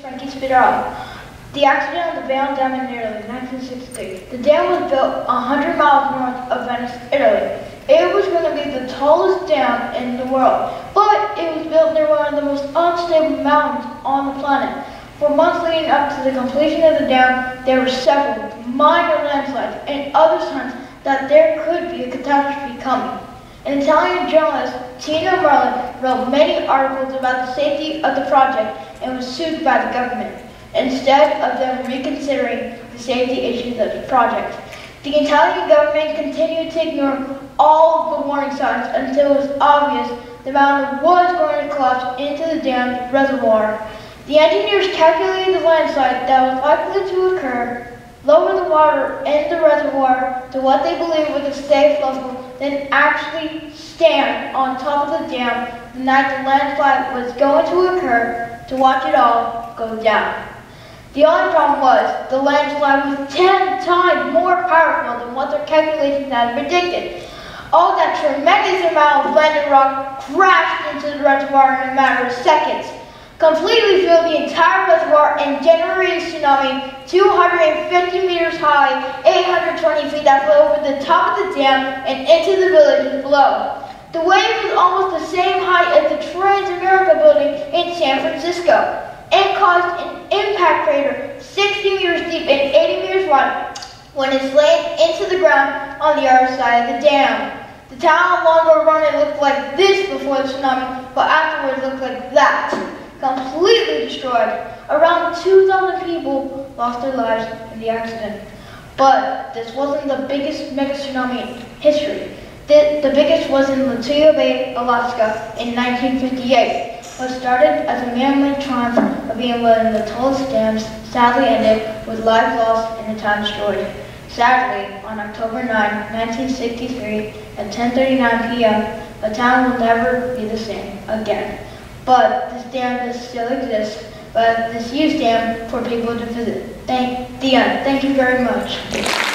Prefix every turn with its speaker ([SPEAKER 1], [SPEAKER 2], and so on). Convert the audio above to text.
[SPEAKER 1] Frankie Spadaro. The accident on the Veil Dam in Italy, 1963. The dam was built 100 miles north of Venice, Italy. It was going to be the tallest dam in the world, but it was built near one of the most unstable mountains on the planet. For months leading up to the completion of the dam, there were several minor landslides and other signs that there could be a catastrophe coming. An Italian journalist, Tino Merlin, wrote many articles about the safety of the project and was sued by the government, instead of them reconsidering the safety issues of the project. The Italian government continued to ignore all of the warning signs until it was obvious the mountain was going to collapse into the dam's reservoir. The engineers calculated the landslide that was likely to occur, lowered the water in the reservoir to what they believed was a safe level, then actually stand on top of the dam the night the landslide was going to occur to watch it all go down. The only problem was the landslide was 10 times more powerful than what their calculations had predicted. All that tremendous amount of blended rock crashed into the reservoir in a matter of seconds completely filled the entire reservoir and generated a tsunami 250 meters high, 820 feet that flew over the top of the dam and into the village below. The wave was almost the same height as the Transamerica building in San Francisco and caused an impact crater 60 meters deep and 80 meters wide when it slammed into the ground on the other side of the dam. The town Longarone looked like this before the tsunami, but afterwards looked like that completely destroyed. Around 2,000 people lost their lives in the accident. But this wasn't the biggest mega tsunami in history. The, the biggest was in Lituya Bay, Alaska in 1958. What started as a man-made triumph of being one of the tallest dams sadly ended with lives lost and the town destroyed. Sadly, on October 9, 1963, at 10.39 p.m., the town will never be the same again. But this dam still exists, but this used dam for people to visit. Thank the end. Thank you very much.